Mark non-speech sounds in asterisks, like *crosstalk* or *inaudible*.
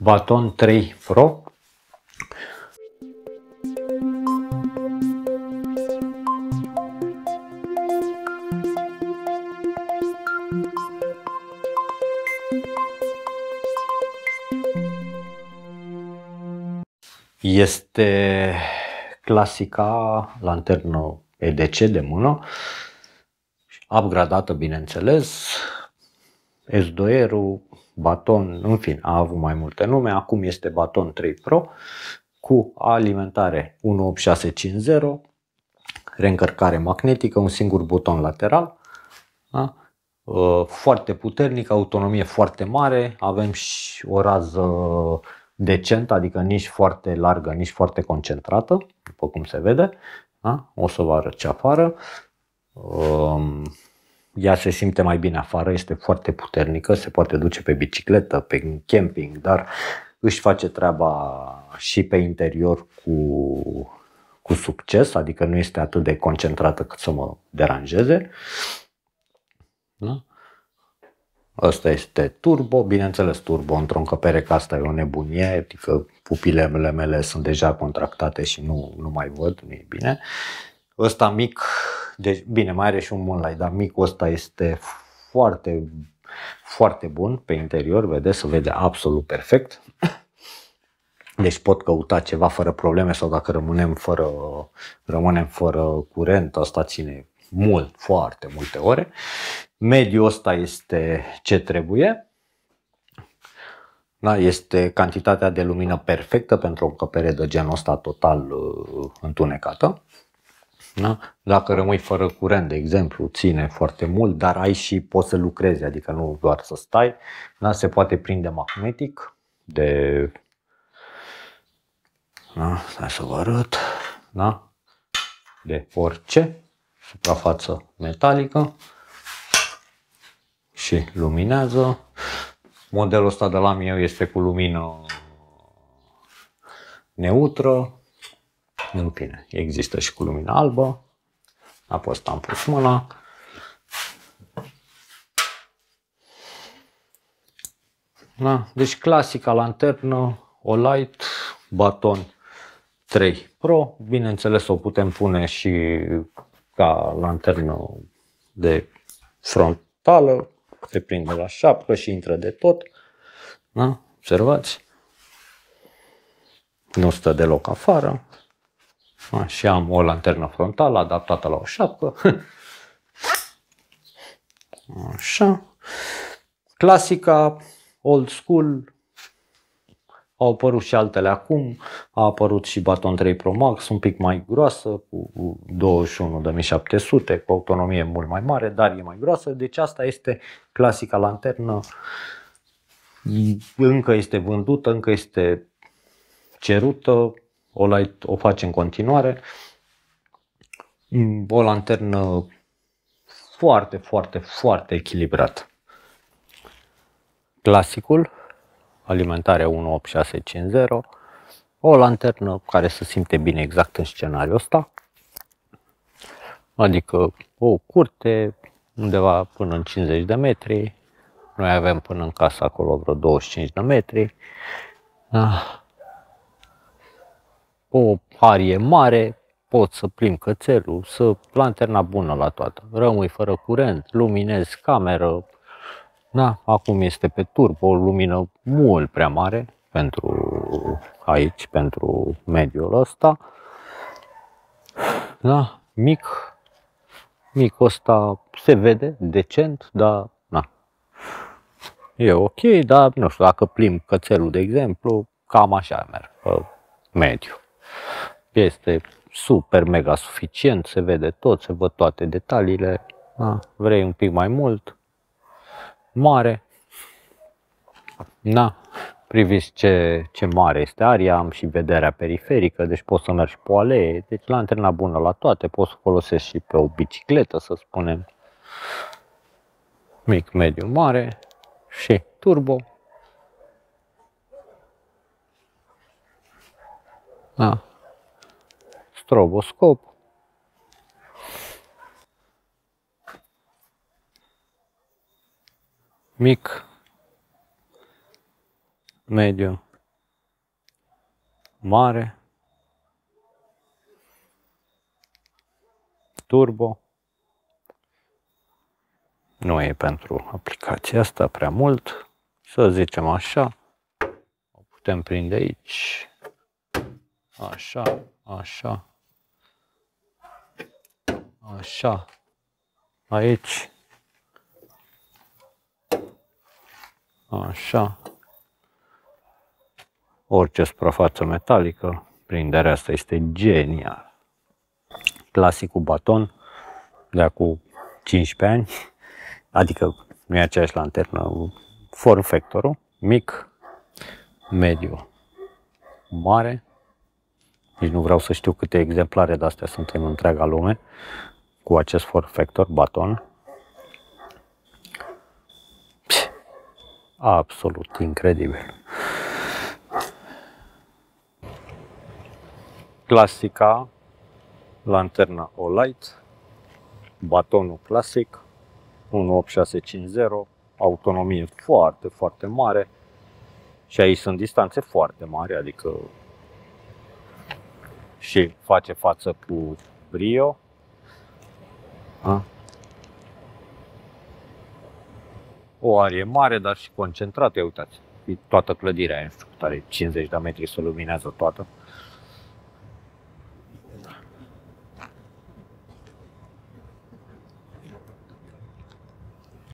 Baton 3 Pro. Este clasica lanternă EDC de mână, upgradată bineînțeles, S2R-ul, baton, în fin, a avut mai multe nume, acum este baton 3 Pro cu alimentare 18650, reîncărcare magnetică, un singur buton lateral, da? Uh, foarte puternic, autonomie foarte mare, avem și o rază decentă, adică nici foarte largă, nici foarte concentrată, după cum se vede. Da? O să vă arăt ce afară. Um, ea se simte mai bine afară, este foarte puternică, se poate duce pe bicicletă, pe camping, dar își face treaba și pe interior cu, cu succes, adică nu este atât de concentrată cât să mă deranjeze. Da? Asta este turbo, bineînțeles turbo într-o încăpere ca asta e o nebunie, adică pupilele mele sunt deja contractate și nu, nu mai văd, nu e bine. Ăsta mic, deci, bine, mai are și un moonlight, dar micul ăsta este foarte, foarte bun pe interior, vedeți, se vede absolut perfect. Deci pot căuta ceva fără probleme sau dacă rămânem fără, rămânem fără curent, asta ține mult, foarte multe ore. Mediul ăsta este ce trebuie. Da, este cantitatea de lumină perfectă pentru o încăpere de genul ăsta total uh, întunecată. Da? Dacă rămâi fără curent, de exemplu, ține foarte mult, dar ai și poți să lucrezi, adică nu doar să stai. Da? Se poate prinde magnetic de... Da? Stai să vă arăt. Da? De orice suprafață metalică și luminează. Modelul ăsta de la mine este cu lumină neutră, în fine, există și cu lumină albă. Apoi asta am pus mâna. Da? Deci clasica lanternă, o light, baton 3 Pro. Bineînțeles o putem pune și ca lanternă de frontală, se prinde la șapcă și intră de tot. Da? Observați? Nu stă deloc afară. A, și am o lanternă frontală adaptată la o șapcă. *laughs* Așa. Clasica, old school, au apărut și altele acum, a apărut și Baton 3 Pro Max, un pic mai groasă, cu 21.700, cu autonomie mult mai mare, dar e mai groasă. Deci asta este clasica lanternă. Încă este vândută, încă este cerută, o, light, o face în continuare. O lanternă foarte, foarte, foarte echilibrată. Clasicul alimentare 18650, o lanternă care se simte bine exact în scenariul ăsta, adică o curte undeva până în 50 de metri, noi avem până în casă acolo vreo 25 de metri, ah. o arie mare, pot să plimb cățelul, să lanterna bună la toată. Rămâi fără curent, luminezi cameră, da, acum este pe turbo, o lumină mult prea mare pentru aici, pentru mediul ăsta. Da, mic, mic ăsta se vede decent, dar na. E ok, dar nu știu, dacă plimb cățelul, de exemplu, cam așa merg, pe mediu. Este super mega suficient, se vede tot, se văd toate detaliile. Da, vrei un pic mai mult, mare. Na, priviți ce, ce mare este aria, am și vederea periferică, deci poți să mergi pe o alee, deci lanterna bună la toate, poți să folosești și pe o bicicletă, să spunem, mic, mediu, mare și turbo. Da. Stroboscop. mic, mediu mare, turbo. Nu e pentru aplicația asta prea mult. Să zicem așa. O putem prinde aici. Așa, așa. Așa. Aici. Așa. Orice suprafață metalică, prinderea asta este genial. Clasicul baton de acum 15 ani, adică nu e aceeași lanternă, form factorul, mic, mediu, mare, nici nu vreau să știu câte exemplare de astea sunt în întreaga lume cu acest form factor, baton. Absolut incredibil. Clasica, lanterna Olight, batonul clasic, 18650, autonomie foarte, foarte mare și aici sunt distanțe foarte mari, adică și face față cu brio. A? O arie mare, dar și concentrată, uitați, toată clădirea, nu știu, are 50 de metri, se luminează toată.